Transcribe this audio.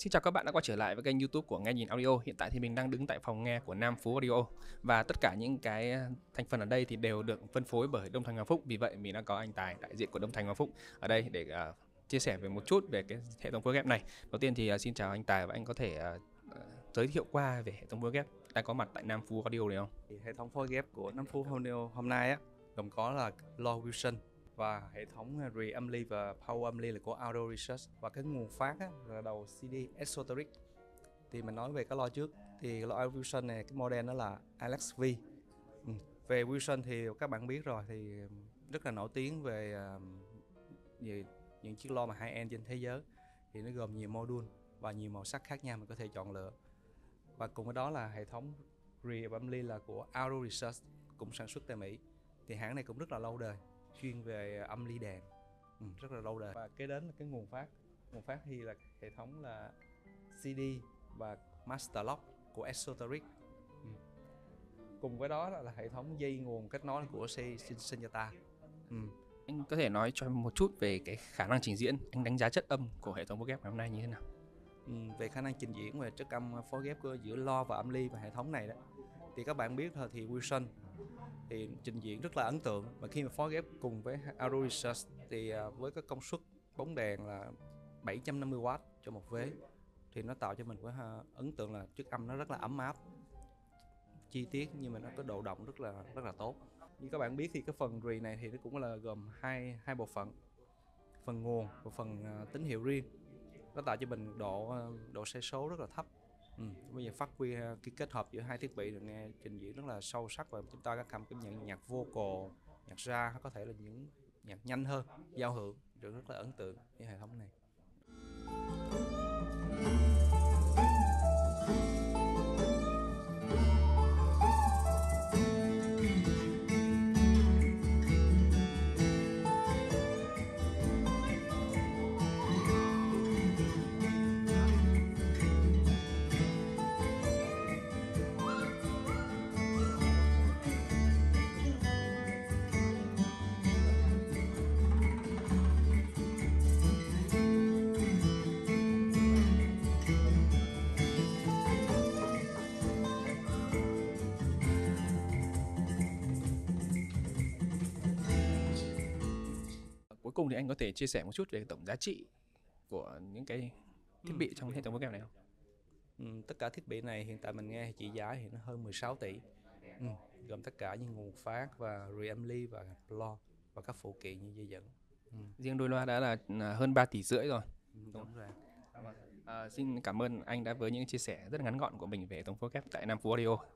Xin chào các bạn đã quay trở lại với kênh YouTube của Nghe Nhìn Audio. Hiện tại thì mình đang đứng tại phòng nghe của Nam Phú Audio và tất cả những cái à, thành phần ở đây thì đều được phân phối bởi Đông Thành Hoàng Phúc. Vì vậy mình đã có anh Tài đại diện của Đông Thành Hoàng Phúc ở đây để uh, chia sẻ về một chút về cái hệ thống phối ghép này. Đầu tiên thì uh, xin chào anh Tài và anh có thể uh, giới thiệu qua về hệ thống phối ghép đang có mặt tại Nam Phú Audio này không? Hệ thống phối ghép của Nam Phú Audio hôm nay á gồm có là Law Wilson và hệ thống à, Re-Amly và Power Amly là của Audio Research. Và cái nguồn phát á, là đầu CD Esoteric. Thì mình nói về cái lo trước. Thì lo Wilson này cái model đó là Alex V. Ừ. về Wilson thì các bạn biết rồi thì rất là nổi tiếng về, à, về những chiếc lo mà high end trên thế giới. Thì nó gồm nhiều module và nhiều màu sắc khác nhau mình có thể chọn lựa. Và cùng với đó là hệ thống reamly là của Audio Research cũng sản xuất tại Mỹ. Thì hãng này cũng rất là lâu đời chuyên về âm ly đàn. Ừ, rất là lâu đời. Và kế đến là cái nguồn phát. Nguồn phát thì là hệ thống là CD và Master Lock của Esoteric. Ừ. cùng với đó là, là hệ thống dây nguồn kết nối của Senjata ừ. anh có thể nói cho em một chút về cái khả năng trình diễn. Anh đánh giá chất âm của hệ thống ghép ngày hôm nay như thế nào? Ừ, về khả năng trình diễn về chất âm phối ghép giữa lo và âm ly và hệ thống này đó. Thì các bạn biết thôi thì Wilson thì trình diễn rất là ấn tượng. Và khi mà phối ghép cùng với Audio thì à, với cái công suất bóng đèn là 750W cho một vế, thì nó tạo cho mình cái à, ấn tượng là chất âm nó rất là ấm áp, chi tiết nhưng mà nó có độ động rất là rất là tốt. Như các bạn biết thì cái phần rì này thì nó cũng là gồm hai hai bộ phận, phần nguồn và phần à, tín hiệu riêng. Nó tạo cho mình độ độ xe số rất là thấp. Ừ. bây giờ phát huy ờ, cái kết hợp giữa hai thiết bị được nghe trình diễn rất là sâu sắc và chúng ta có cảm nhận nhạc vocal, nhạc ra, có thể là những nhạc nhanh hơn, giao hưởng được rất là ấn tượng với hệ thống này cuối cùng thì anh có thể chia sẻ một chút về tổng giá trị của những cái thiết bị ừ, trong hệ thống phối ghép này không? Ừ, tất cả thiết bị này hiện tại mình nghe chỉ giá thì nó hơn 16 tỷ. Ừ, gồm tất cả những nguồn phát và reamly và lo và các phụ kiện như dây dẫn. Ừ. riêng đôi loa đã là hơn 3 tỷ rưỡi rồi. Ừ, đúng rồi. À, xin cảm ơn anh đã với những chia sẻ rất ngắn gọn của mình về hệ thống ghép tại Nam Phú Audio